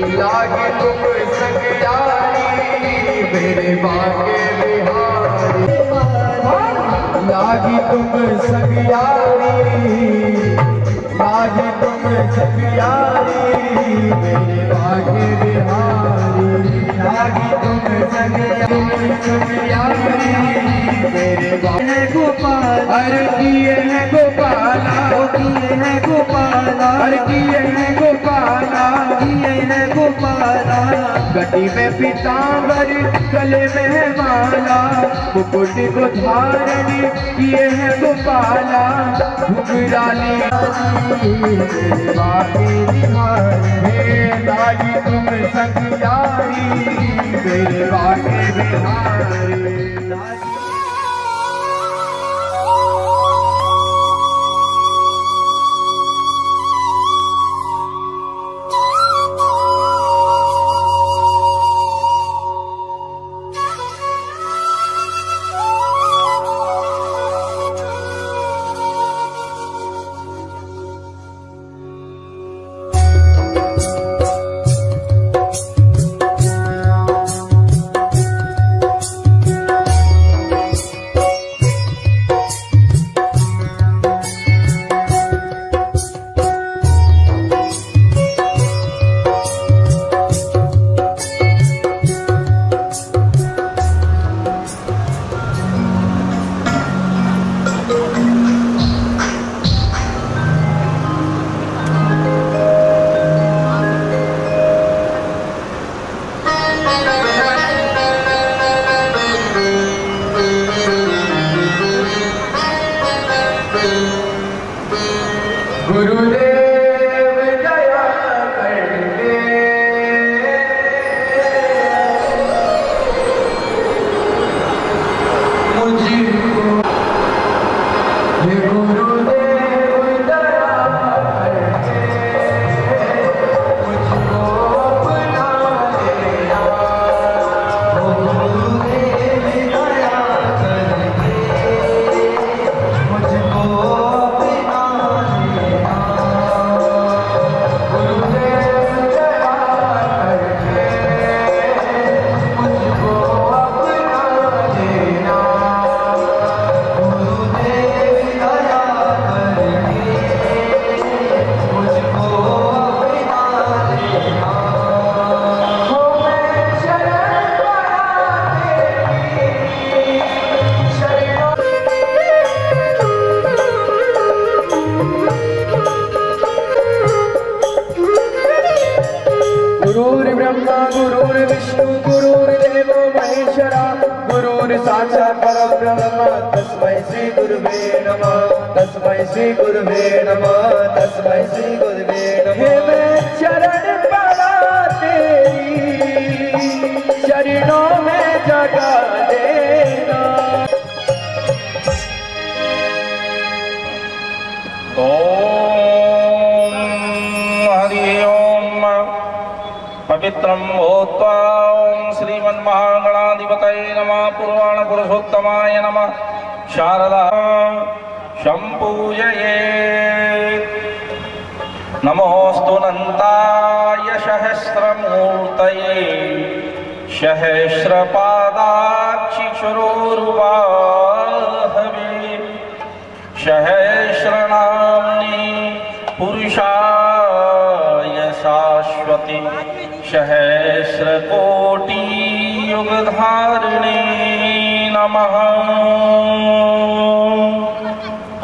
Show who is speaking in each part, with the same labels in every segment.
Speaker 1: लागी तुम सगियारी सगियारी मेरे बागे
Speaker 2: गोपाल
Speaker 1: गोपाला।
Speaker 2: किए हैं गोपाला
Speaker 1: किए हैं गोपाला।
Speaker 2: किए हैं गोपाला।
Speaker 1: गटी में पीताम्बर गले में है माला। मुकुट को धारण किए हैं गोपाला। घुघराली लागी तुम संग बिहारी
Speaker 3: हरि ओम्। पवित्रं भूत्वा ॐ श्रीमन्महागणाधिपतये नमः। पुराणपुरुषोत्तमाय नमः। शारदा सम्पूजये नमोऽस्तु नन्ताय सहस्रमूर्तये। सहस्रपादाक्षिचुरोरुवाहवे सहस्रनाम्नि पुरुषाय शाश्वति सहस्रकोटियुगधारिणे नमः।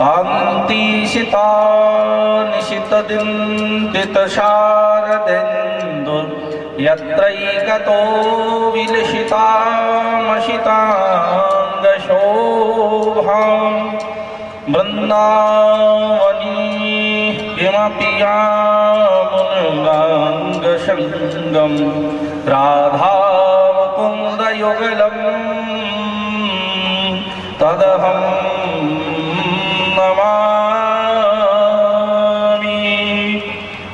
Speaker 3: कान्तिशिता निशितदिन्दितशारदेन्दुर् यत्रैकतो विलसितामशिताङ्गशोभाम् वृन्दावनी किमपि यामुनगाङ्गसङ्गम् राधामुकुन्दयुगलम् तदहं नमामि।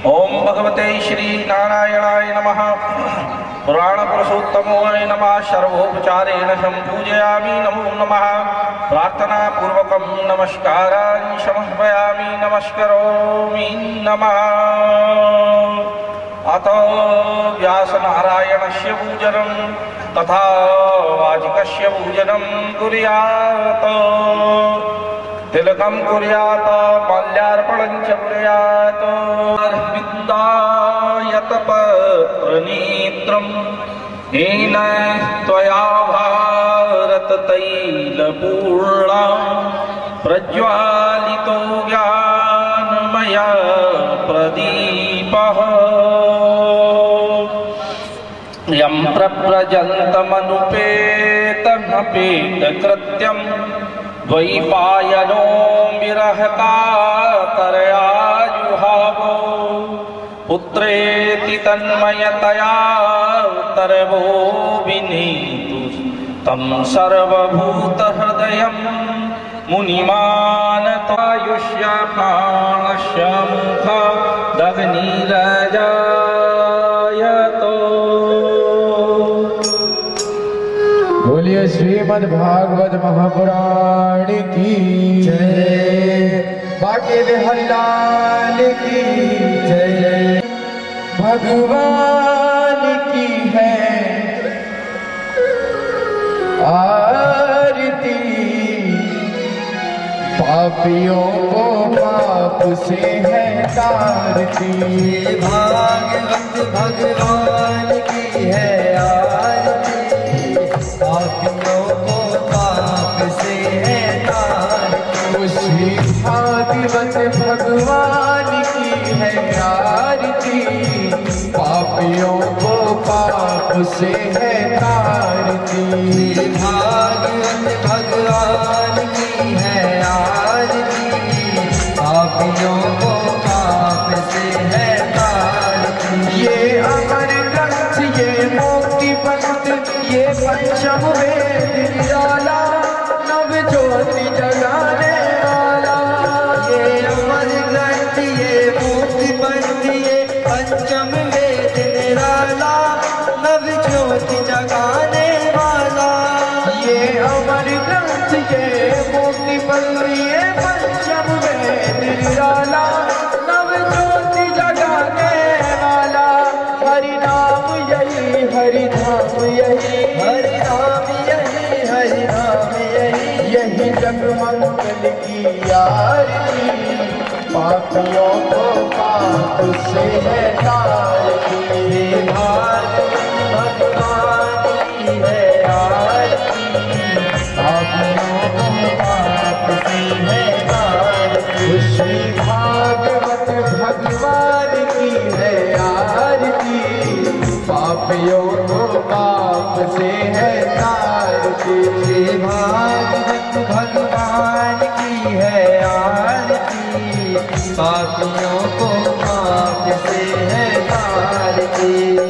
Speaker 3: ॐ भगवते श्रीनारायणाय नमः। पुराणपुरुषोत्तमोय नमः, सर्वोपचारेण सम्पूजयामि नमो नमः। प्रार्थनापूर्वकं नमस्कारान् समर्पयामि, नमस्करोमि नमः। अत व्यासनारायणस्य पूजनं तथा वाचिकस्य पूजनं कुर्यात्। तिलकं कुर्यात्, माल्यार्पणं च कुर्यात्। विन्दायतपत्रनेत्रम् येन त्वया भारततैलपूर्णा प्रज्वालितो ज्ञानमया प्रदीपः। यं प्रव्रजन्तमनुपेतमपेतकृत्यम्। द्वैपायनो विरहकातरया जुहावो पुत्रेति तन्मयतया तरवो विनीतु तं सर्वभूतहृदयं मुनिमानतायुष्यमाणस्य मुख दग्निरजायतो
Speaker 1: बोलिए श्रीमद् भागवत महापुराण की बाके हरिलाल की जय। भगवान आरती। पापियों को पाप से है तारती भागवत भगवान की है आरती। पापियों को पाप से है तारती श्री भागवत भगवान की है आरती। पापियों को पाप से है भागवत भगवान की है आज की। आप पाप पंचम वेद निराला नव ज्योति जगाने वाला हरि नाम यही हरि धाम यही। हरि नाम यही हरि नाम यही। यही जग मंगल की यारी। पापियों को पाप से है भाग भगवान पापियों को पाप से है तारती श्री भगवान की। है पाप से है तारती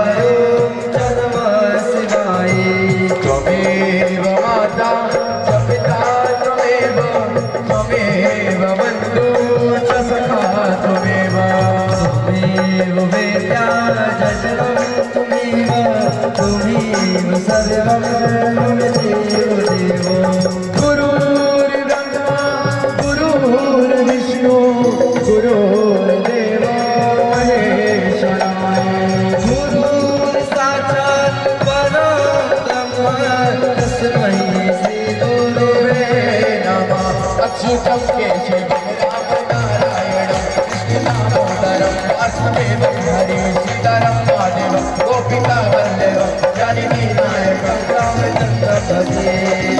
Speaker 2: जठरं त्वमेव त्वमेव सर्वं त्वमेव देवो।
Speaker 1: गुरुर्ब्रह्मा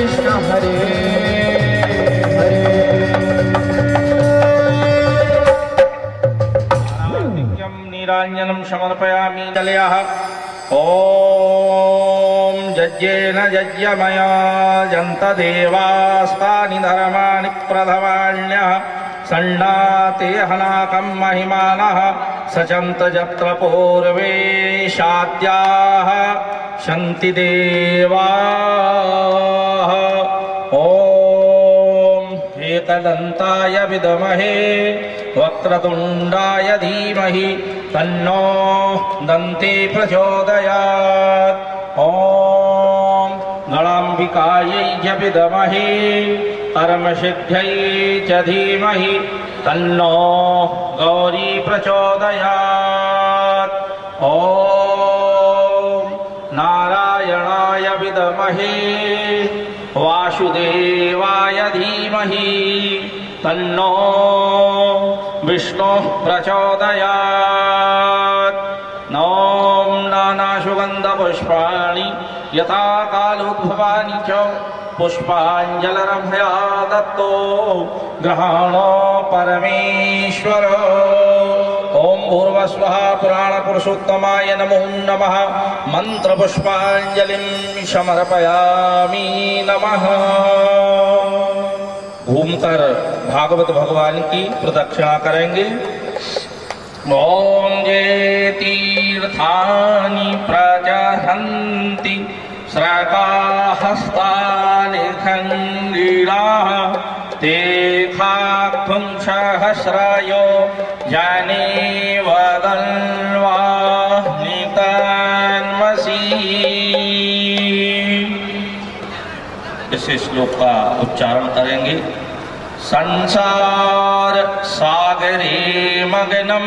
Speaker 2: कृष्ण हरे हरे।
Speaker 3: नीराञ्जनं समर्पयामि जलयः। ॐ यज्ञेन यज्ञमया जन्तदेवास्तानि धर्माणि प्रथमाण्यः सण्णाते हनाकं महिमानः। सचन्त यत्र पूर्वे शाद्याः देवाः। एकदन्ताय विद्महे वक्रतुण्डाय धीमहि तन्नो दन्ते प्रचोदयात्। ॐ गणाम्बिकायै च विद्महे कर्मसिद्ध्यै च धीमहि तन्नो गौरी प्रचोदयात्। ॐ नारायणाय विद्महे वासुदेवाय धीमहि तन्नो विष्णुः प्रचोदयात्। ॐ नानासुगन्धपुष्पाणि यथा कालोद्भवानि च पुष्पाञ्जलरभया दत्तो ग्रहाणो परमेश्वर ॐ पुराण पुरुषोत्तमाय नमो नमः। मन्त्रपुष्पाञ्जलिं समर्पयामि नमः। घूमकर भागवत भगवान की प्रदक्षिणा करेंगे। ॐ ये तीर्थानि प्रजहन्ति स्रकाहस्तानि खङ्गिराः ते खाक्पुंसहस्रयो जाने वदन्वाह्नितान्मसि इस श्लोक का उच्चारण करेंगे। संसार सागरे मगनम।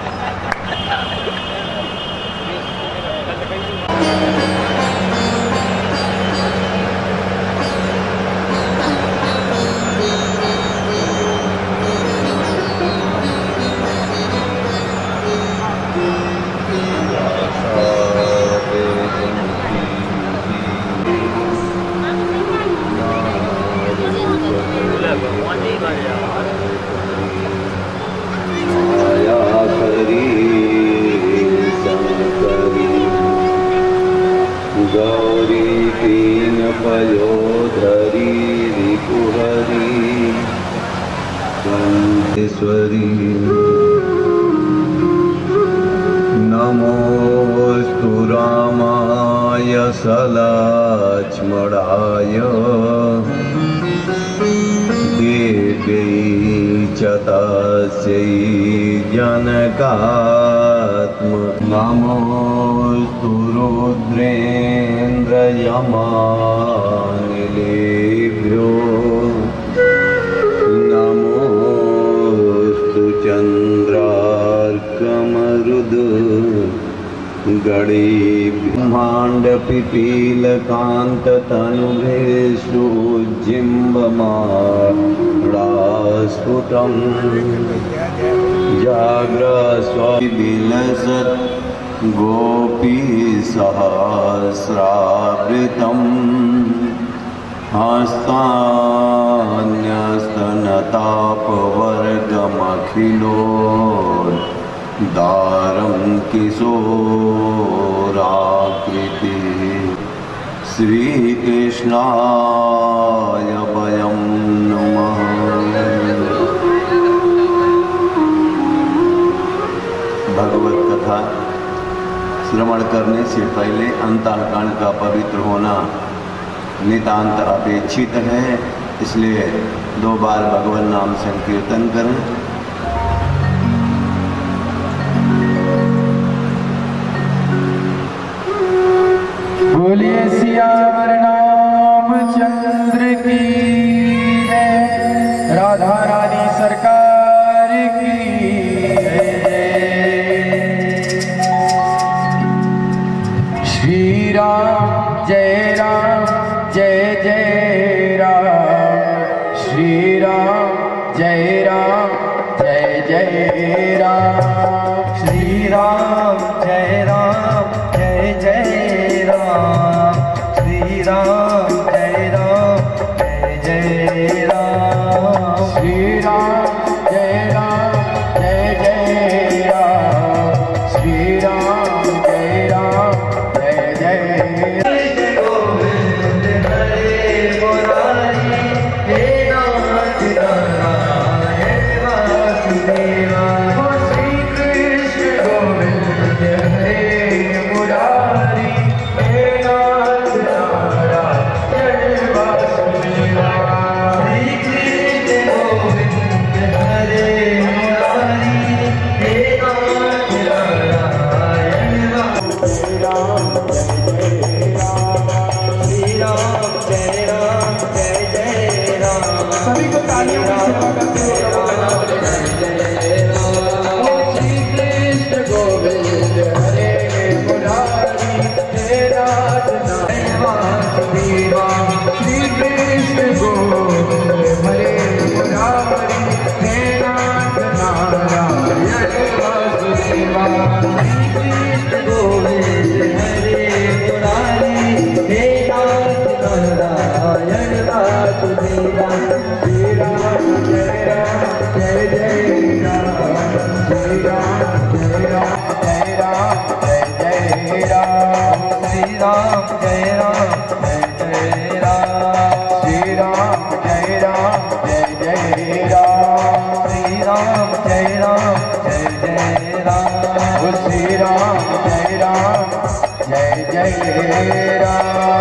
Speaker 4: पयोधरी रिपुहरी कन्तेश्वरी नमोऽस्तु रामाय सलाक्ष्मणाय देव्यै च तस्यै जनकात्म। नमोऽस्तु रुद्रेन्द्रयमानिलेभ्यो गणे ब्रह्माण्डपिपीलकान्ततनुभेषु जिम्बमाडास्फुटम् जाग्रस्वविलसत् गोपीसहस्रावृतम् हस्तान्यस्तनतापवर्गमखिलो दारं किशोराकृति श्रीकृष्णाय वयं नमः। भगवत कथा। श्रवण करने से पहले अंतःकरण का पवित्र होना नितांत अपेक्षित है, इसलिए दो बार भगवान नाम संकीर्तन करें।
Speaker 1: राधा रानी सरकार की। राम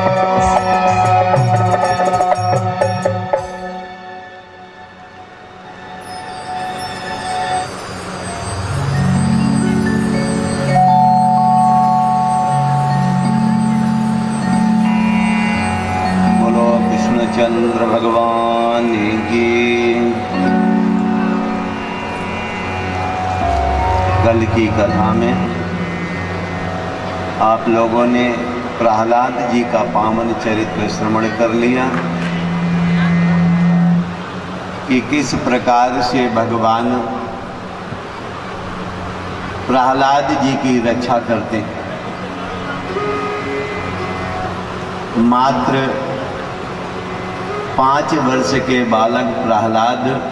Speaker 4: भगवान की। कल की कथा में आप लोगों ने प्रहलाद जी का पावन चरित्र श्रवण कर लिया। कि किस प्रकार से भगवान प्रहलाद जी की रक्षा करते हैं। मात्र पाँच वर्ष के बालक प्रहलाद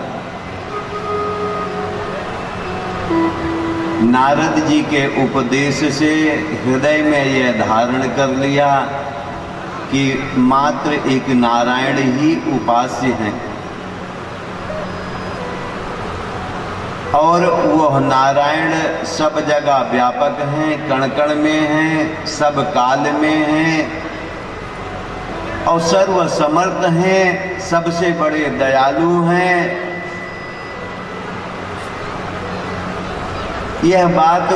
Speaker 4: नारद जी के उपदेश से हृदय में यह धारण कर लिया कि मात्र एक नारायण ही उपास्य हैं। और वह नारायण सब जगह व्यापक हैं कण कण में हैं, सब काल में हैं, और सर्व समर्थ हैं, सबसे बड़े दयालु हैं यह बात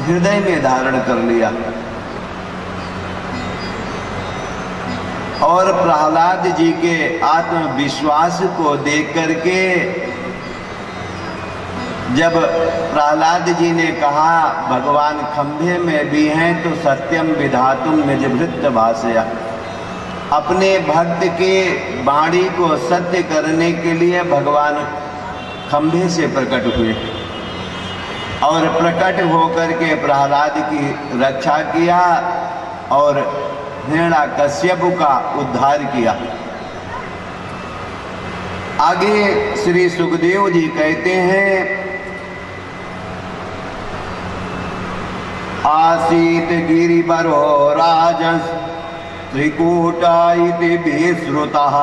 Speaker 4: हृदय में धारण कर लिया। और प्रहलाद जी के आत्मविश्वास को देख करके जब प्रहलाद जी ने कहा, भगवान खंभे में भी हैं तो सत्यम विधातुम निजभृत भाषया अपने भक्त के बाणी को सत्य करने के लिए भगवान खंभे से प्रकट हुए। और प्रकट होकर के प्रहलाद की रक्षा किया और हिरणा कश्यप का उद्धार किया। आगे श्री सुखदेव जी कहते हैं, आसीत गिरिवरो राजस त्रिकूटा इति विश्रुतः,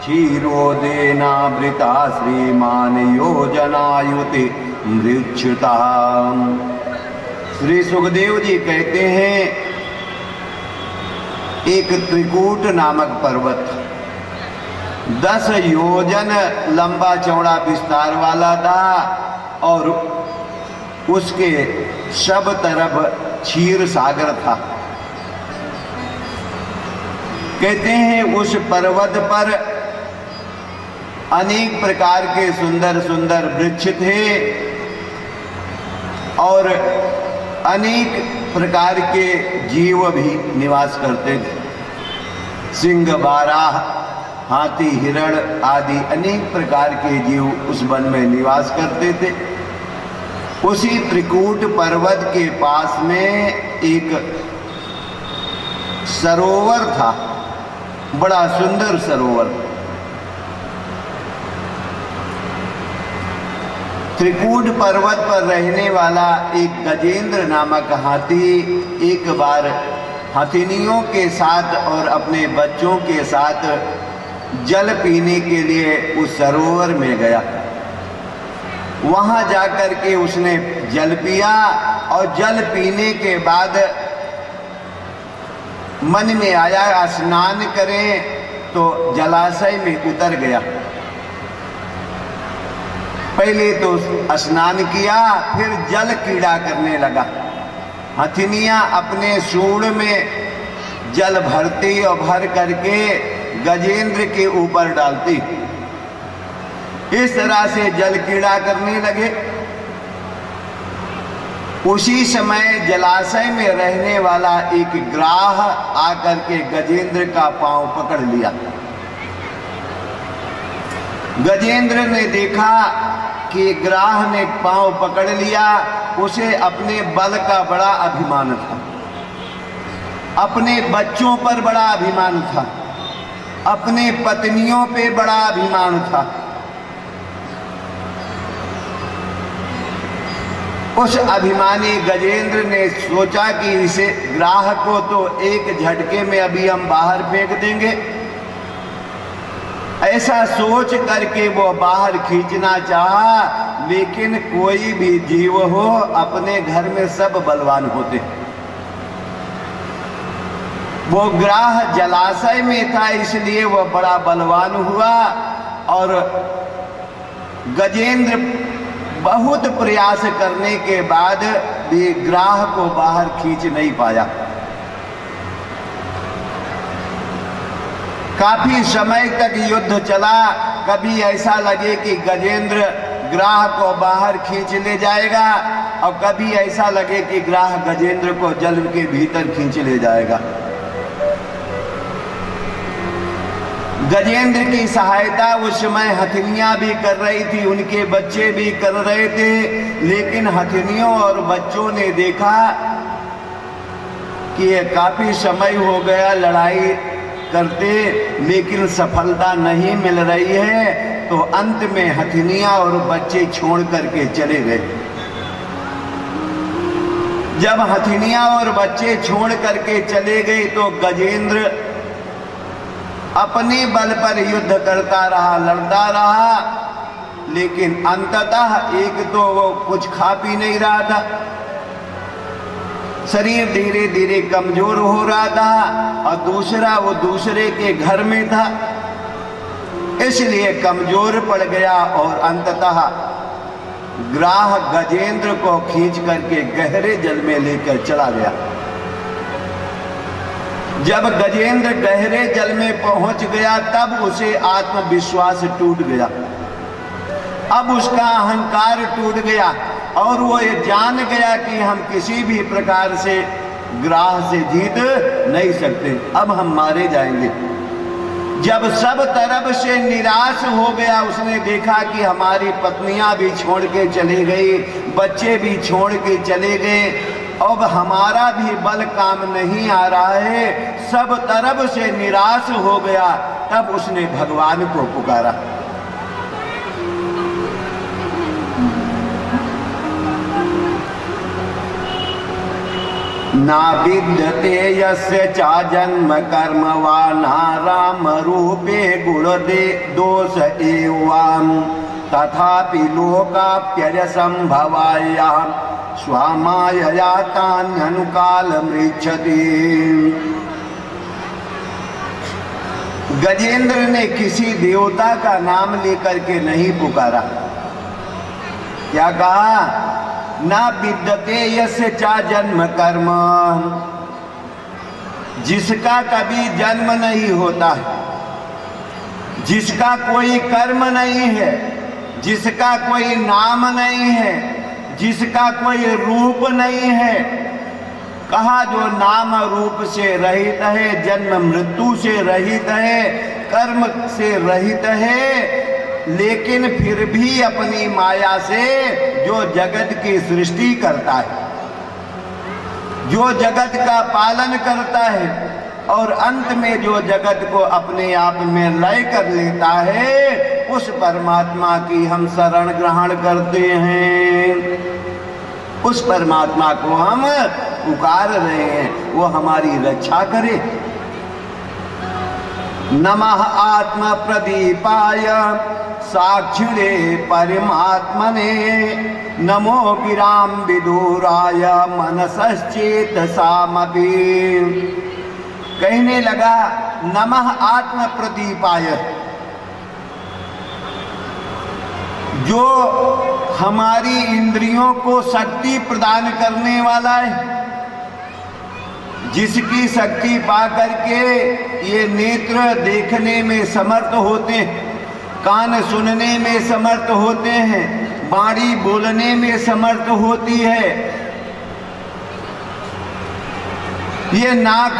Speaker 4: क्षीरोदेनावृता श्रीमान योजनायुति मृक्षुतः श्री सुखदेव जी कहते हैं, एक त्रिकूट नामक पर्वत, दस योजन लंबा चौड़ा विस्तार वाला था और उसके सब तरफ़ क्षीर सागर था। कहते हैं, उस पर्वत पर अनेक प्रकार के सुंदर सुंदर वृक्ष थे और अनेक प्रकार के जीव भी निवास करते थे। सिंह, बाराह, हाथी, हिरण आदि अनेक प्रकार के जीव उस वन में निवास करते थे। उसी त्रिकूट पर्वत के पास में एक सरोवर था, बड़ा सुंदर सरोवर। त्रिकूट पर्वत पर रहने वाला एक गजेंद्र नामक हाथी एक बार हथिनियों के साथ और अपने बच्चों के साथ जल पीने के लिए उस सरोवर में गया। वहाँ जाकर के उसने जल पिया और जल पीने के बाद मन में आया, स्नान करें तो जलाशय में उतर गया। पहले तो स्नान किया, फिर जल कीड़ा करने लगा। हथिनिया अपने सूढ़ में जल भरती और भर करके गजेंद्र के ऊपर डालती। इस तरह से जल कीड़ा करने लगे। उसी समय जलाशय में रहने वाला एक ग्राह आकर के गजेंद्र का पाँव पकड़ लिया। गजेंद्र ने देखा कि ग्राह ने पाँव पकड़ लिया, उसे अपने बल का बड़ा अभिमान था। अपने बच्चों पर बड़ा अभिमान था। अपने पत्नियों पे बड़ा अभिमान था। उस अभिमानी गजेंद्र ने सोचा कि इसे ग्राह को तो एक झटके में अभी हम बाहर फेंक देंगे। ऐसा सोच करके वो बाहर खींचना चाहा, लेकिन कोई भी जीव हो, अपने घर में सब बलवान होते वो ग्राह जलाशय में था, इसलिए वह बड़ा बलवान हुआ, और गजेंद्र बहुत प्रयास करने के बाद भी ग्राह को बाहर खींच नहीं पाया। काफ़ी समय तक युद्ध चला। कभी ऐसा लगे कि गजेंद्र ग्राह को बाहर खींच ले जाएगा, और कभी ऐसा लगे कि ग्राह गजेंद्र को जल के भीतर खींच ले जाएगा। गजेंद्र की सहायता उस समय हथनियाँ भी कर रही थी, उनके बच्चे भी कर रहे थे, लेकिन हथनियों और बच्चों ने देखा कि ये काफ़ी समय हो गया लड़ाई करते, लेकिन सफलता नहीं मिल रही है तो अंत में हथनिया और बच्चे छोड़ करके चले गए। जब हथनिया और बच्चे छोड़ करके चले गए तो गजेंद्र अपने बल पर युद्ध करता रहा, लड़ता रहा, लेकिन अंततः एक तो वो कुछ खा पी नहीं रहा था। शरीर धीरे धीरे कमज़ोर हो रहा था और दूसरा वो दूसरे के घर में था। इसलिए कमज़ोर पड़ गया और अंततः ग्राह गजेंद्र को खींच करके गहरे जल में लेकर चला गया। जब गजेंद्र गहरे जल में पहुँच गया, तब उसे आत्मविश्वास टूट गया। अब उसका अहंकार टूट गया। और वो ये जान गया कि हम किसी भी प्रकार से ग्राह से जीत नहीं सकते। अब हम मारे जाएँगे। जब सब तरफ़ से निराश हो गया, उसने देखा कि हमारी पत्नियाँ भी छोड़ के चली गई, बच्चे भी छोड़ के चले गए। अब हमारा भी बल काम नहीं आ रहा है। सब तरफ़ से निराश हो गया, तब उसने भगवान को पुकारा। ना विद्यते यस्य चा जन्म कर्म वा ना राम रूपे गुणदे दोष एवाम। तथापि लोकाप्यज संभवाया स्वामायया तान्यनुकाल मृक्षति गजेंद्र ने किसी देवता का नाम लेकर के नहीं पुकारा। क्या कहा? ना विद्यते यस्य चा जन्म कर्म। जिसका कभी जन्म नहीं होता है, जिसका कोई कर्म नहीं है, जिसका कोई नाम नहीं है, जिसका कोई रूप नहीं है, कहा जो नाम रूप से रहित है, जन्म मृत्यु से रहित है, कर्म से रहित है लेकिन फिर भी अपनी माया से जो जगत की सृष्टि करता है, जो जगत का पालन करता है और अंत में जो जगत को अपने आप में लय कर लेता है, उस परमात्मा की हम शरण ग्रहण करते हैं। उस परमात्मा को हम पुकार रहे हैं, वो हमारी रक्षा करे। नमः आत्म प्रदीपाय साक्षिणे परमात्मने। नमो गिराम विदुराय मनसश्चेत सामपि कहने लगा, नमः आत्म प्रदीपाय जो हमारी इंद्रियों को शक्ति प्रदान करने वाला है, जिसकी शक्ति पा करके ये नेत्र देखने में समर्थ होते हैं। कान सुनने में समर्थ होते हैं बाड़ी बोलने में समर्थ होती है। ये नाक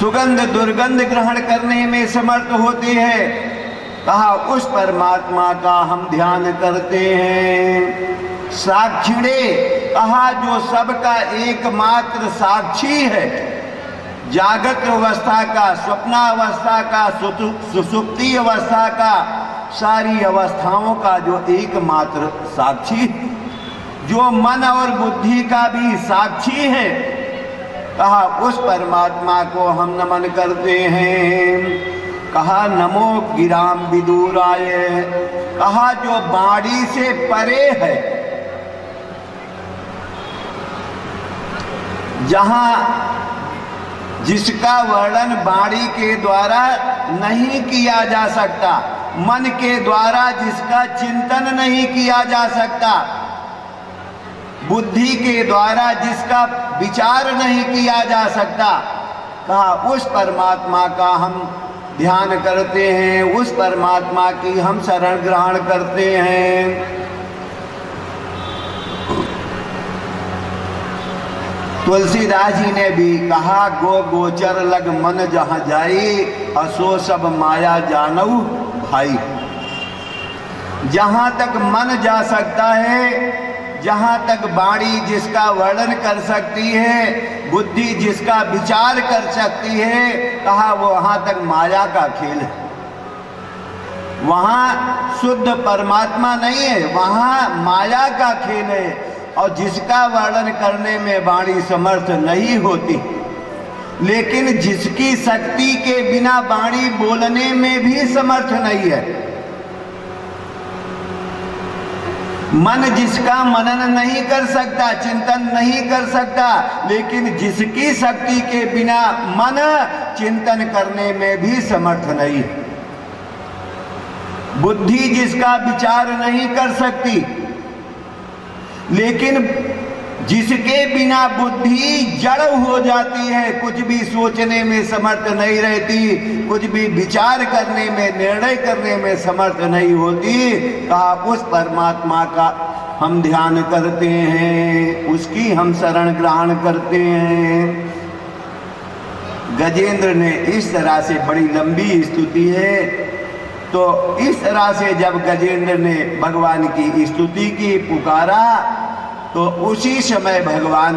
Speaker 4: सुगंध, दुर्गंध ग्रहण करने में समर्थ होती है। कहा, उस परमात्मा का हम ध्यान करते हैं। साक्षिणे, कहा, जो सबका एकमात्र साक्षी है। जागत अवस्था का स्वप्नावस्था का सुसुप्ति अवस्था का, सारी अवस्थाओं का जो एकमात्र साक्षी, जो मन और बुद्धि का भी साक्षी है, कहा उस परमात्मा को हम नमन करते हैं। कहा, नमो गिराम विदुराय। कहा, जो बाड़ी से परे है, जहाँ जिसका वर्णन बाणी के द्वारा नहीं किया जा सकता, मन के द्वारा जिसका चिंतन नहीं किया जा सकता, बुद्धि के द्वारा जिसका विचार नहीं किया जा सकता कहा उस परमात्मा का हम ध्यान करते हैं, उस परमात्मा की हम शरण ग्रहण करते हैं। तुलसीदास जी ने भी कहा, गो गोचर लग मन जहाँ जाई, असो सब माया जानऊ भाई। जहाँ तक मन जा सकता है, जहाँ तक बाणी जिसका वर्णन कर सकती है, बुद्धि जिसका विचार कर सकती है, कहा वो वहाँ तक माया का खेल है। वहाँ शुद्ध परमात्मा नहीं है, वहाँ माया का खेल है। और जिसका वर्णन करने में वाणी समर्थ नहीं होती, लेकिन जिसकी शक्ति के बिना वाणी बोलने में भी समर्थ नहीं है। मन जिसका मनन नहीं कर सकता, चिंतन नहीं कर सकता, लेकिन जिसकी शक्ति के बिना मन चिंतन करने में भी समर्थ नहीं। बुद्धि जिसका विचार नहीं कर सकती लेकिन जिसके बिना बुद्धि जड़ हो जाती है, कुछ भी सोचने में समर्थ नहीं रहती, कुछ भी विचार करने में, निर्णय करने में समर्थ नहीं होती कहा उस परमात्मा का हम ध्यान करते हैं, उसकी हम शरण ग्रहण करते हैं। गजेंद्र ने इस तरह से बड़ी लंबी स्तुति है तो इस तरह से जब गजेंद्र ने भगवान की स्तुति की, पुकारा तो उसी समय भगवान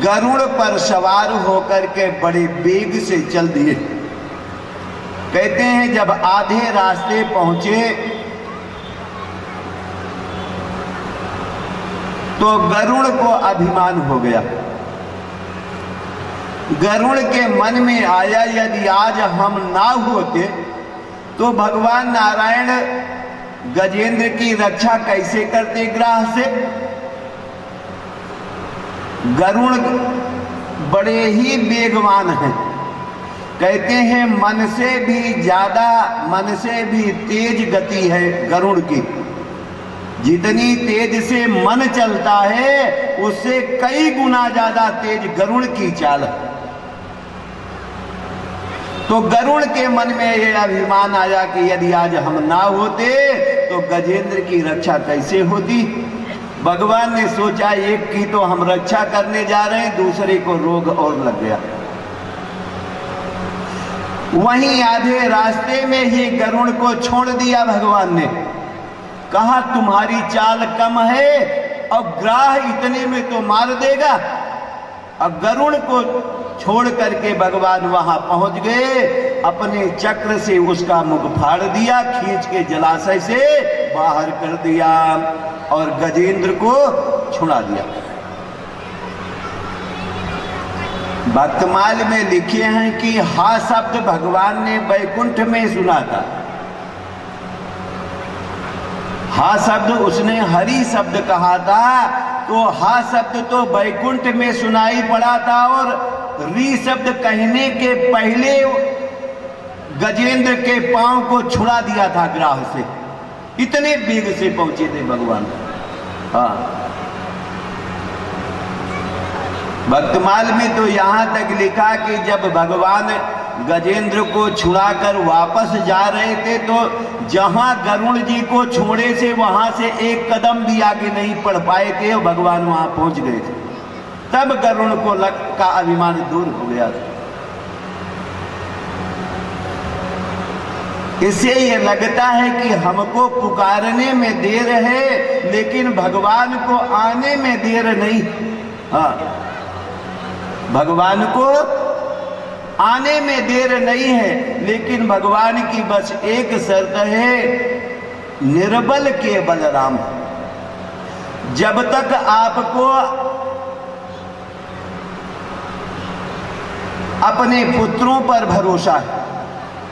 Speaker 4: गरुड़ पर सवार होकर के बड़े वेग से चल दिए। कहते हैं जब आधे रास्ते पहुँचे तो गरुड़ को अभिमान हो गया। गरुड़ के मन में आया, यदि आज हम ना होते तो भगवान नारायण गजेंद्र की रक्षा कैसे करते ग्राह से? गरुण बड़े ही वेगवान हैं। कहते हैं, मन से भी ज़्यादा, मन से भी तेज गति है गरुड़ की। जितनी तेज से मन चलता है, उससे कई गुना ज़्यादा तेज गरुड़ की चाल है। तो गरुड़ के मन में ये अभिमान आया कि यदि आज हम ना होते तो गजेंद्र की रक्षा कैसे होती? भगवान ने सोचा, एक की तो हम रक्षा करने जा रहे हैं, दूसरे को रोग और लग गया। वहीं आधे रास्ते में ही गरुण को छोड़ दिया भगवान ने। कहा, तुम्हारी चाल कम है और ग्राह इतने में तो मार देगा। अब गरुण को छोड़ करके भगवान वहाँ पहुँच गए। अपने चक्र से उसका मुख फाड़ दिया, खींच के जलाशय से बाहर कर दिया और गजेंद्र को छुड़ा दिया। भक्तमाल में लिखे हैं कि हा शब्द भगवान ने बैकुंठ में सुना था। हा शब्द उसने हरि शब्द कहा था तो हा शब्द तो बैकुंठ में सुनाई पड़ा था और री शब्द कहने के पहले गजेंद्र के पाँव को छुड़ा दिया था ग्राह से। इतने वेग से पहुँचे थे भगवान। हाँ। भक्तमाल में तो यहाँ तक लिखा कि जब भगवान गजेंद्र को छुड़ाकर वापस जा रहे थे तो जहाँ गरुण जी को छोड़े से वहाँ से एक कदम भी आगे नहीं पढ़ पाए थे और भगवान वहाँ पहुँच गए थे। तब गरुण को लग का अभिमान दूर हो गया था। इससे ये लगता है कि हमको पुकारने में देर है, लेकिन भगवान को आने में देर नहीं। हाँ। भगवान को आने में देर नहीं है, लेकिन भगवान की बस एक शर्त है, निर्बल के बलराम। जब तक आपको अपने पुत्रों पर भरोसा है,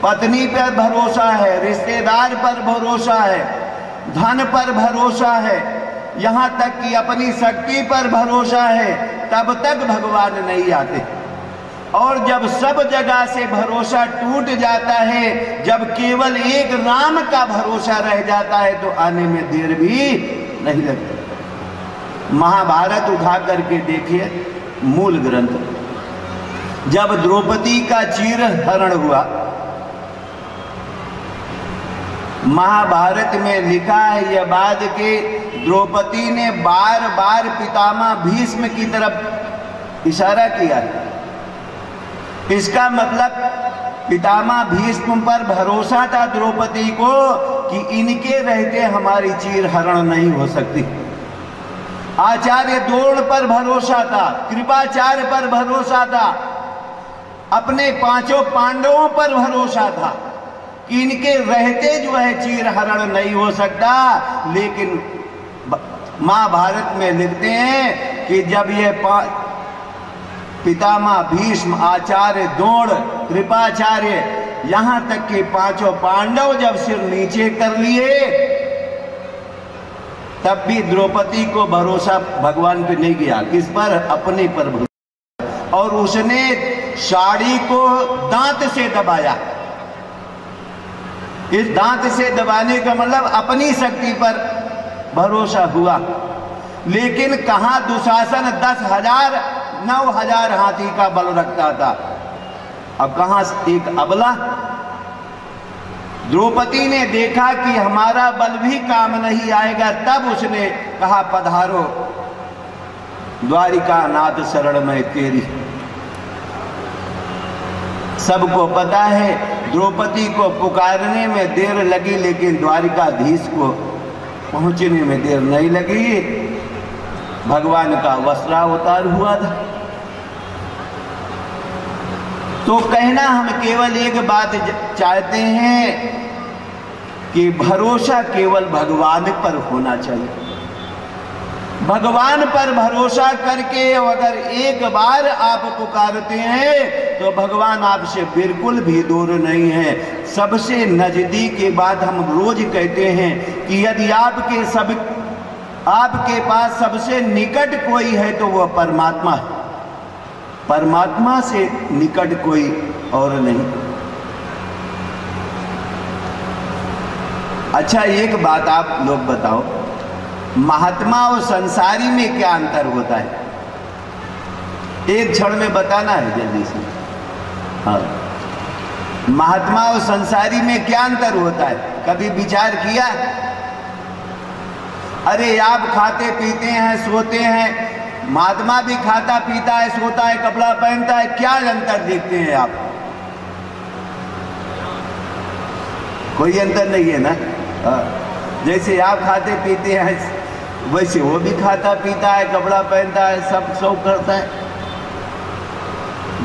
Speaker 4: पत्नी पर भरोसा है, रिश्तेदार पर भरोसा है, धन पर भरोसा है, यहाँ तक कि अपनी शक्ति पर भरोसा है, तब तक भगवान नहीं आते। और जब सब जगह से भरोसा टूट जाता है, जब केवल एक राम का भरोसा रह जाता है तो आने में देर भी नहीं लगती। महाभारत उठा करके देखिए, मूल ग्रंथ। जब द्रौपदी का चीर हरण हुआ, महाभारत में लिखा है यह बात के द्रौपदी ने बार बार पितामह भीष्म की तरफ़ इशारा किया। इसका मतलब पितामह भीष्म पर भरोसा था द्रौपदी को कि इनके रहते हमारी चीर हरण नहीं हो सकती। आचार्य द्रोण पर भरोसा था, कृपाचार्य पर भरोसा था अपने पाँचों पांडवों पर भरोसा था कि इनके रहते जो है चीर हरण नहीं हो सकता। लेकिन महाभारत में लिखते हैं कि जब ये पितामह भीष्म आचार्य द्रोण कृपाचार्य यहाँ तक कि पाँचों पांडव जब सिर नीचे कर लिए, तब भी द्रौपदी को भरोसा भगवान पे नहीं गया। किस पर? अपने पर भरोसा। और उसने साड़ी को दांत से दबाया। इस दांत से दबाने का मतलब अपनी शक्ति पर भरोसा हुआ। लेकिन कहा दुशासन दस हज़ार, नौ हज़ार हाथी का बल रखता था? अब कहा एक अबला? द्रौपदी ने देखा कि हमारा बल भी काम नहीं आएगा, तब उसने कहा, पधारो द्वारिका नाथ शरण में तेरी। सबको पता है, द्रौपदी को पुकारने में देर लगी, लेकिन द्वारिकाधीश को पहुँचने में देर नहीं लगी। भगवान का वस्त्रावतार हुआ था। तो कहना, हम केवल एक बात चाहते हैं कि भरोसा केवल भगवान पर होना चाहिए। भगवान पर भरोसा करके अगर एक बार आप पुकारते हैं तो भगवान आपसे बिल्कुल भी दूर नहीं है। सबसे नज़दीक के बाद हम रोज कहते हैं कि यदि आपके सब, आपके पास सबसे निकट कोई है तो वह परमात्मा है। परमात्मा से निकट कोई और नहीं। अच्छा एक बात आप लोग बताओ। महात्मा और संसारी में क्या अंतर होता है? एक क्षण में बताना है जल्दी से। हाँ। महात्मा और संसारी में क्या अंतर होता है? कभी विचार किया? अरे, आप खाते पीते हैं, सोते हैं। महात्मा भी खाता पीता है, सोता है, कपड़ा पहनता है। क्या अंतर देखते हैं आप? कोई अंतर नहीं है ना? हाँ। जैसे आप खाते पीते हैं वैसे वो भी खाता पीता है, कपड़ा पहनता है, सब सब करता है।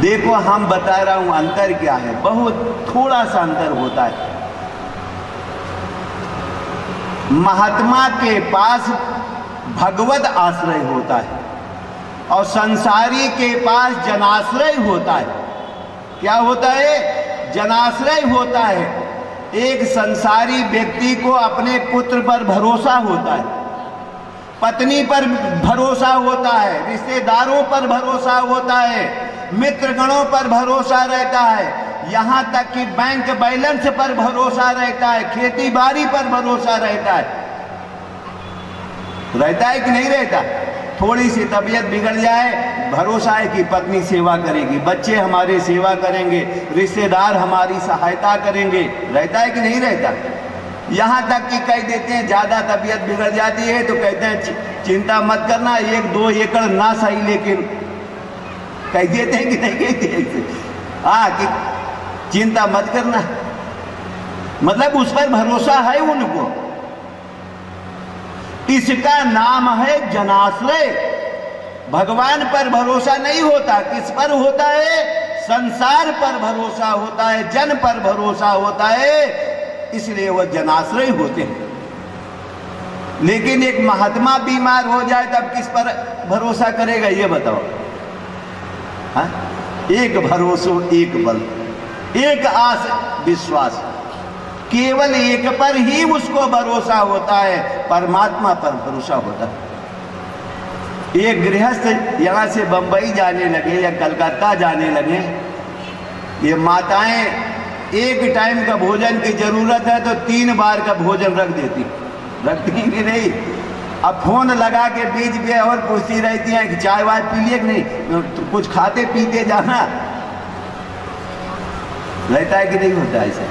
Speaker 4: देखो, हम बता रहा हूँ, अंतर क्या है? बहुत थोड़ा सा अंतर होता है। महात्मा के पास भगवत आश्रय होता है और संसारी के पास जनाश्रय होता है। क्या होता है? जनाश्रय होता है। एक संसारी व्यक्ति को अपने पुत्र पर भरोसा होता है। पत्नी पर भरोसा होता है, रिश्तेदारों पर भरोसा होता है, मित्रगणों पर भरोसा रहता है। यहाँ तक कि बैंक बैलेंस पर भरोसा रहता है खेती बाड़ी पर भरोसा रहता है। रहता है कि नहीं रहता? थोड़ी सी तबीयत बिगड़ जाए, भरोसा है कि पत्नी सेवा करेगी, बच्चे हमारे सेवा करेंगे, रिश्तेदार हमारी सहायता करेंगे। रहता है कि नहीं रहता? यहाँ तक कि कह देते हैं, ज़्यादा तबीयत बिगड़ जाती है तो कहते हैं चिंता मत करना, एक दो एकड़ ना सही, लेकिन कह देते हैं कि नहीं कहते हाँ कि चिंता मत करना। मतलब उस पर भरोसा है उनको। इसका नाम है जनाश्रय? भगवान पर भरोसा नहीं होता। किस पर होता है? संसार पर भरोसा होता है, जन पर भरोसा होता है। इसलिए वह जनाश्रय होते हैं। लेकिन एक महात्मा बीमार हो जाए तब किस पर भरोसा करेगा, ये बताओ। हा? एक भरोसो, एक बल, एक आस, विश्वास। केवल एक पर ही उसको भरोसा होता है, परमात्मा पर भरोसा होता है। एक गृहस्थ यहाँ से बंबई जाने लगे या कलकत्ता जाने लगे, ये माताएँ एक टाइम का भोजन की ज़रूरत है तो तीन बार का भोजन रख देती। रखती कि नहीं? अब फ़ोन लगा के बीच में और पूछती रहती है कि चाय वाय पी लिए कि नहीं? तो कुछ खाते पीते जाना। रहता है कि नहीं होता ऐसा।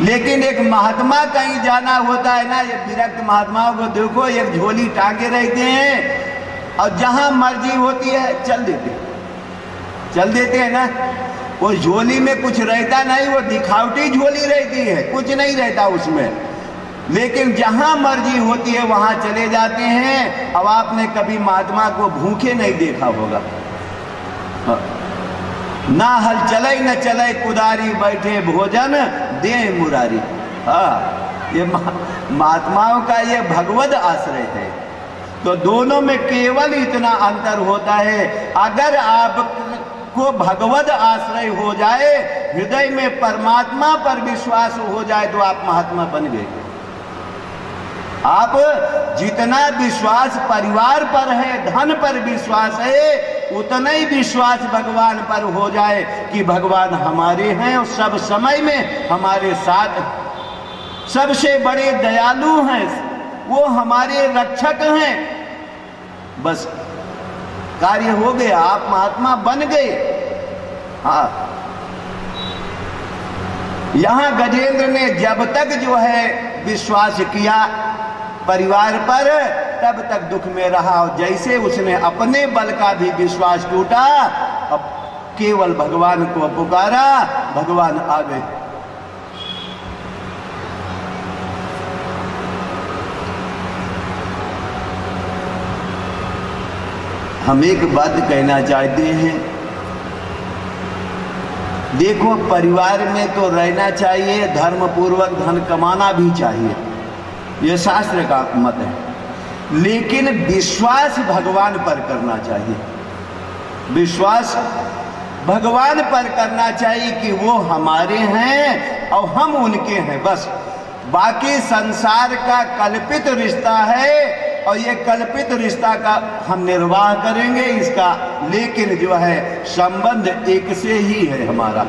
Speaker 4: लेकिन एक महात्मा कहीं जाना होता है ना, ये विरक्त महात्माओं को देखो, एक झोली टांगे रहते हैं और जहाँ मर्ज़ी होती है, चल देते चल देते हैं ना? वो झोली में कुछ रहता नहीं, वो दिखावटी झोली रहती है, कुछ नहीं रहता उसमें। लेकिन जहाँ मर्ज़ी होती है, वहाँ चले जाते हैं। अब आपने कभी महात्मा को भूखे नहीं देखा होगा। हाँ। ना हल चले न चले कुदारी, बैठे भोजन दे मुरारी। हाँ ये महात्माओं का ये भगवत आश्रय है। तो दोनों में केवल इतना अंतर होता है। अगर आप को भगवत आश्रय हो जाए, हृदय में परमात्मा पर विश्वास हो जाए तो आप महात्मा बन गए। आप जितना विश्वास परिवार पर है, धन पर विश्वास है, उतना ही विश्वास भगवान पर हो जाए कि भगवान हमारे हैं और सब समय में हमारे साथ सबसे बड़े दयालु हैं, वो हमारे रक्षक हैं। बस कार्य हो गया, आप महात्मा बन गए। हाँ। यहाँ गजेंद्र ने जब तक जो है विश्वास किया परिवार पर, तब तक दुख में रहा और जैसे उसने अपने बल का भी विश्वास टूटा, अब केवल भगवान को पुकारा, भगवान आ गए हम एक बात कहना चाहते हैं। देखो, परिवार में तो रहना चाहिए धर्म पूर्वक धन कमाना भी चाहिए। यह शास्त्र का मत है। लेकिन विश्वास भगवान पर करना चाहिए। विश्वास भगवान पर करना चाहिए कि वो हमारे हैं और हम उनके हैं, बस। बाकी संसार का कल्पित रिश्ता है और ये कल्पित रिश्ता का हम निर्वाह करेंगे, इसका लेकिन जो है संबंध एक से ही है हमारा।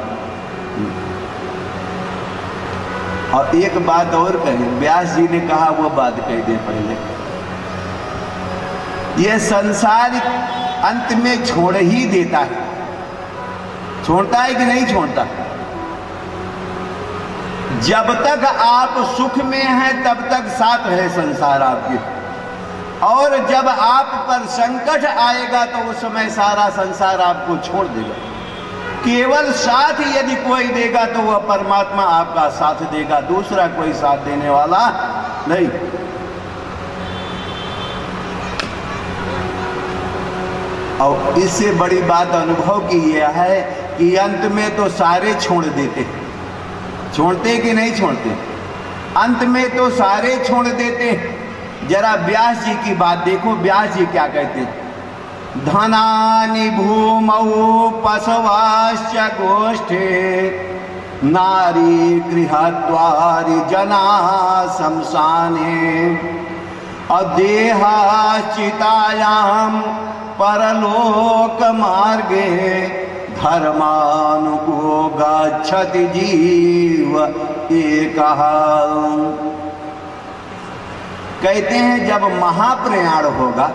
Speaker 4: और एक बात और कहें, व्यास जी ने कहा वो बात कह दे पहले। ये संसार अंत में छोड़ ही देता है। छोड़ता है कि नहीं छोड़ता? जब तक आप सुख में हैं, तब तक साथ है संसार आपके। और जब आप पर संकट आएगा तो उस समय सारा संसार आपको छोड़ देगा। केवल साथ यदि कोई देगा तो वह परमात्मा आपका साथ देगा, दूसरा कोई साथ देने वाला नहीं। और इससे बड़ी बात अनुभव की यह है कि अंत में तो सारे छोड़ देते छोड़ते कि नहीं छोड़ते? अंत में तो सारे छोड़ देते जरा व्यास जी की बात देखो व्यास जी क्या कहते हैं? धनानि भूमौ पशवाश्च गोष्ठे, नारी गृहद्वारि जना शमशाने अदेहाश्चितायां परलोक मार्गे धर्मानुगो गच्छति जीव एक। कहते हैं जब महाप्रयाण होगा,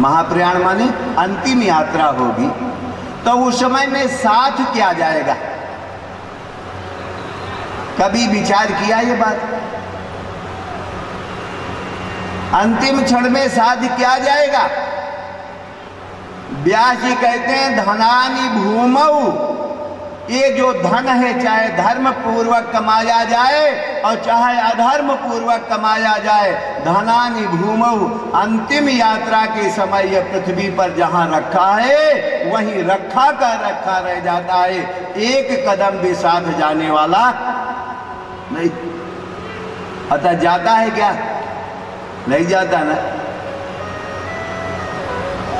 Speaker 4: महाप्रयाण माने अंतिम यात्रा होगी तो उस समय में साथ क्या जाएगा। कभी विचार किया ये बात? अंतिम क्षण में साथ क्या जाएगा। व्यास जी कहते हैं, धनानी भूमऊ ये जो धन है, चाहे धर्म पूर्वक कमाया जाए और चाहे अधर्म पूर्वक कमाया जाए, धनानी भूमऊ अंतिम यात्रा के समय यह पृथ्वी पर जहाँ रखा है, वहीं रखा कर रखा रह जाता है। एक कदम भी साथ जाने वाला नहीं। अतः जाता है क्या? नहीं जाता ना।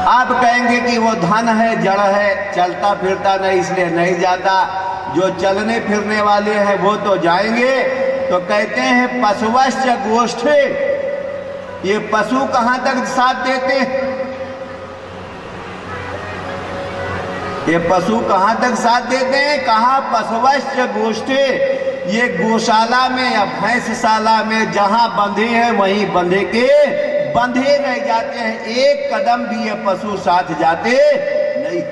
Speaker 4: आप कहेंगे कि वो धन है, जड़ है, चलता फिरता नहीं, इसलिए नहीं जाता। जो चलने फिरने वाले हैं, वो तो जाएँगे। तो कहते हैं, पशुवश्च गोष्ठे। ये पशु कहाँ तक साथ देते हैं? ये पशु कहाँ तक साथ देते हैं? कहा? पशुवश्च गोष्ठे। ये गौशाला में या भैंसशाला में, जहाँ बंधे हैं, वहीं बंधे के बंधे रह जाते हैं। एक कदम भी ये पशु साथ जाते नहीं।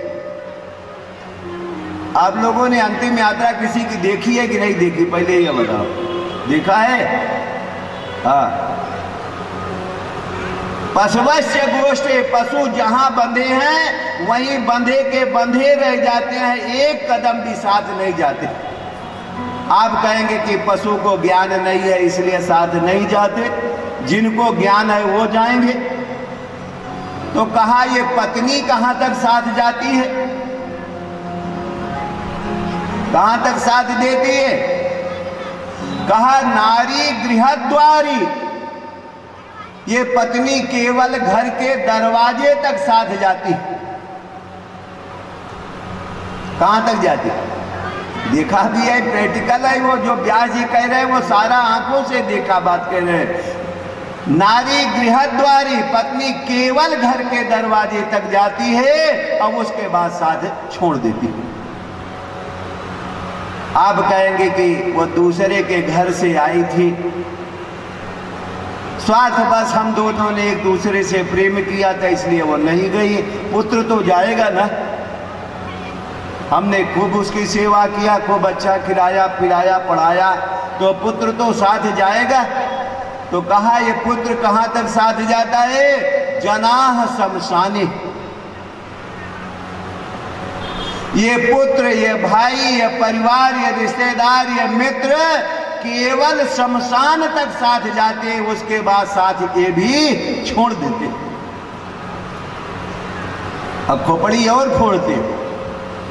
Speaker 4: आप लोगों ने अंतिम यात्रा किसी की देखी है कि नहीं देखी? पहले ये बताओ। देखा है? हाँ। पशुवश्य गोष्ठे, पशु जहाँ बंधे हैं, वहीं बंधे के बंधे रह जाते हैं। एक कदम भी साथ नहीं जाते। आप कहेंगे कि पशु को ज्ञान नहीं है, इसलिए साथ नहीं जाते। जिनको ज्ञान है वो जाएँगे। तो कहा ये पत्नी कहाँ तक साथ जाती है? कहाँ तक साथ देती है? कहा नारी गृहद्वारी। ये पत्नी केवल घर के दरवाजे तक साथ जाती कहाँ तक जाती देखा भी है प्रैक्टिकल है वो, जो व्यास जी कह रहे हैं, वो सारा आँखों से देखा बात कह रहे हैं। नारी गृहद्वारी पत्नी केवल घर के दरवाजे तक जाती है और उसके बाद साथ छोड़ देती है। आप कहेंगे कि वो दूसरे के घर से आई थी। स्वार्थ बस हम दोनों ने एक दूसरे से प्रेम किया था, इसलिए वो नहीं गई। पुत्र तो जाएगा ना। हमने खूब उसकी सेवा किया, खूब अच्छा खिलाया, पिलाया, पढ़ाया तो पुत्र तो साथ जाएगा। तो कहा ये पुत्र कहाँ तक साथ जाता है? जनाह शमशानी। ये पुत्र, ये भाई, ये परिवार, ये रिश्तेदार, ये मित्र केवल शमशान तक साथ जाते हैं, उसके बाद साथ ये भी छोड़ देते अब खोपड़ी और फोड़ते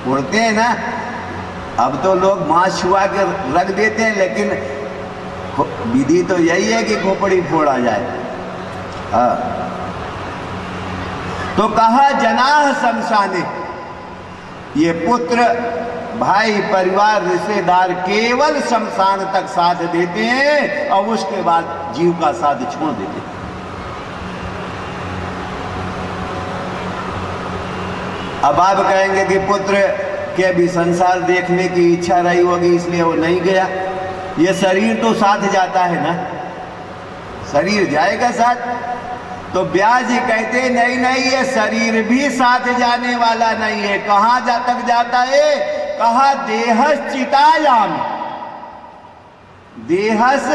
Speaker 4: फोड़ते हैं ना? अब तो लोग मांस छुआ के रख देते हैं, लेकिन विधि तो यही है कि खोपड़ी फोड़ा जाए। हाँ। तो कहा, जनाह शमशाने। ये पुत्र, भाई, परिवार, रिश्तेदार केवल शमशान तक साथ देते हैं और उसके बाद जीव का साथ छोड़ देते हैं। अब आप कहेंगे कि पुत्र, के भी संसार देखने की इच्छा रही होगी, इसलिए वो नहीं गया। ये शरीर तो साथ जाता है ना? शरीर जाएगा साथ? तो ब्याज जी कहते, नहीं नहीं, ये शरीर भी साथ जाने वाला नहीं है। कहाँ जा, तक जाता है? कहा? देहस चितायाम। देहस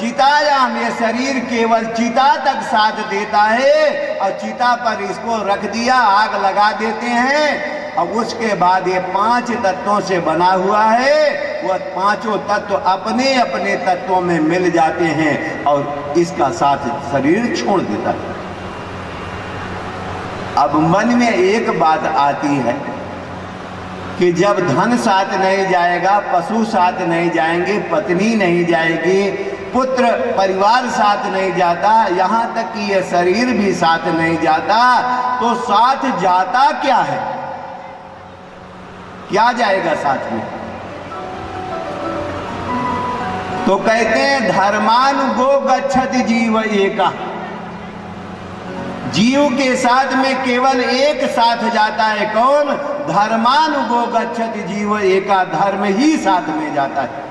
Speaker 4: चितायाम, ये शरीर केवल चिता तक साथ देता है और चिता पर इसको रख दिया, आग लगा देते हैं। और उसके बाद ये पाँच तत्वों से बना हुआ है वह पाँचों तत्व अपने अपने तत्वों में मिल जाते हैं और इसका साथ शरीर छोड़ देता है। अब मन में एक बात आती है कि जब धन साथ नहीं जाएगा, पशु साथ नहीं जाएँगे, पत्नी नहीं जाएगी, पुत्र परिवार साथ नहीं जाता, यहाँ तक कि यह शरीर भी साथ नहीं जाता तो साथ जाता क्या है? क्या जाएगा साथ में? तो कहते हैं धर्मान गो गच्छत जीव एका। जीव के साथ में केवल एक साथ जाता है कौन? धर्मान गो गच्छत जीव एका, धर्म ही साथ में जाता है।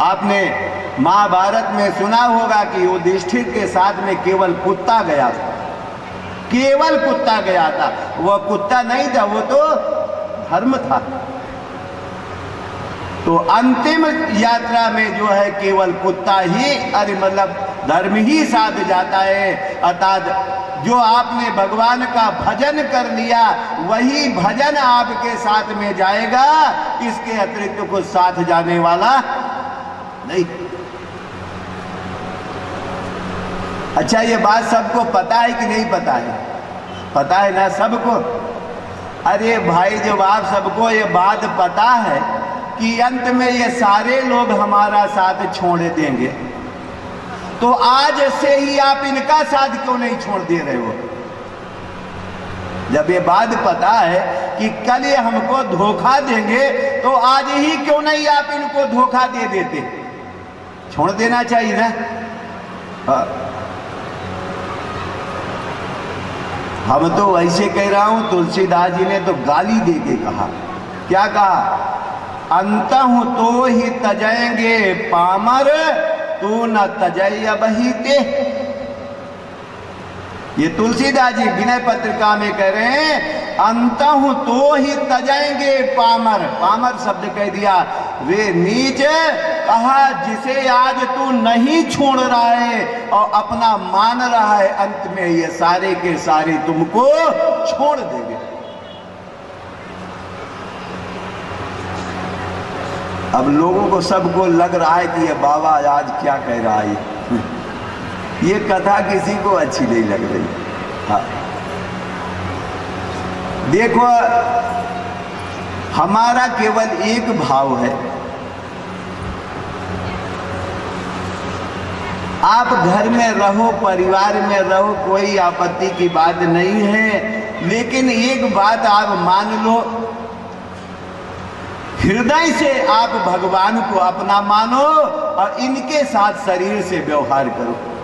Speaker 4: आपने महाभारत में सुना होगा कि युधिष्ठिर के साथ में केवल कुत्ता गया था। केवल कुत्ता गया था। वह कुत्ता नहीं था, वो तो धर्म था। तो अंतिम यात्रा में जो है केवल कुत्ता ही, अरे मतलब धर्म ही साथ जाता है। अर्थात जो आपने भगवान का भजन कर लिया, वही भजन आपके साथ में जाएगा। इसके अतिरिक्त कुछ साथ जाने वाला नहीं। अच्छा ये बात सबको पता है कि नहीं पता है? पता है ना सबको? अरे भाई जब आप सबको ये बात पता है कि अंत में ये सारे लोग हमारा साथ छोड़ देंगे तो आज से ही आप इनका साथ क्यों नहीं छोड़ दे रहे हो? जब ये बात पता है कि कल ये हमको धोखा देंगे तो आज ही क्यों नहीं आप इनको धोखा दे देते? छोड़ देना चाहिए ना हाँ। हम तो ऐसे कह रहा हूँ, तुलसीदास जी ने तो गाली दे के कहा। क्या कहा? अंत तो ही तजेंगे पामर, तू न तजय बहीते। ये तुलसीदास जी विनय पत्रिका में कह रहे हैं अंत तो ही तजाएँगे पामर। पामर शब्द कह दिया, वे नीच कहा जिसे आज तू नहीं छोड़ रहा है और अपना मान रहा है, अंत में ये सारे के सारे तुमको छोड़ देंगे। अब लोगों को सबको लग रहा है कि ये बाबा आज क्या कह रहा है। ये कथा किसी को अच्छी नहीं लग रही। हाँ। देखो, हमारा केवल एक भाव है। आप घर में रहो, परिवार में रहो, कोई आपत्ति की बात नहीं है, लेकिन एक बात आप मान लो, हृदय से आप भगवान को अपना मानो और इनके साथ शरीर से व्यवहार करो।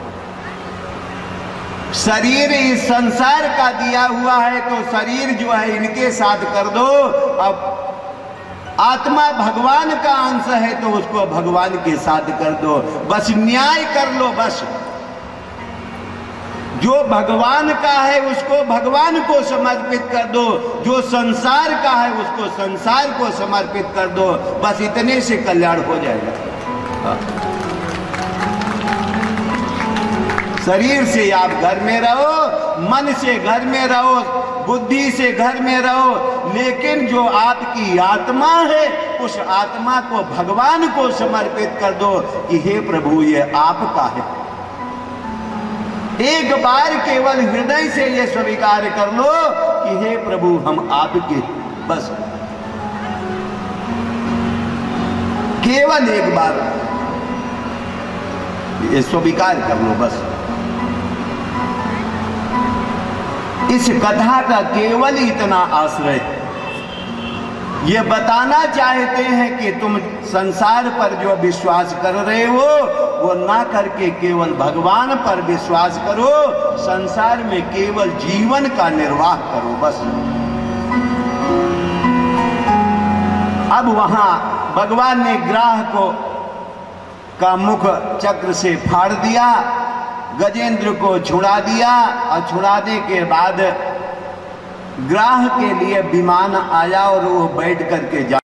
Speaker 4: शरीर इस संसार का दिया हुआ है तो शरीर जो है इनके साथ कर दो। अब आत्मा भगवान का अंश है तो उसको भगवान के साथ कर दो। बस न्याय कर लो, बस। जो भगवान का है, उसको भगवान को समर्पित कर दो। जो संसार का है, उसको संसार को समर्पित कर दो। बस इतने से कल्याण हो जाएगा। शरीर से आप घर में रहो, मन से घर में रहो, बुद्धि से घर में रहो, लेकिन जो आपकी आत्मा है, उस आत्मा को भगवान को समर्पित कर दो कि हे प्रभु, ये आपका है। एक बार केवल हृदय से ये स्वीकार कर लो कि हे प्रभु, हम आपके बस। केवल एक बार। ये स्वीकार कर लो, बस। इस कथा का केवल इतना आश्रय? ये बताना चाहते हैं कि तुम संसार पर जो विश्वास कर रहे हो, वो ना करके केवल भगवान पर विश्वास करो, संसार में केवल जीवन का निर्वाह करो, बस। अब वहाँ भगवान ने ग्राह को का मुख चक्र से फाड़ दिया। गजेंद्र को छुड़ा दिया और छुड़ाने के बाद ग्राह के लिए विमान आया और वो बैठ करके जा